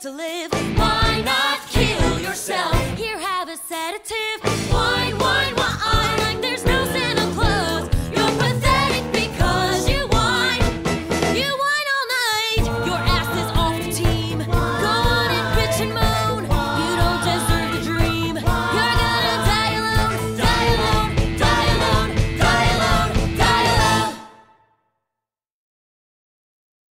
to live. Why not kill yourself? Here, have a sedative.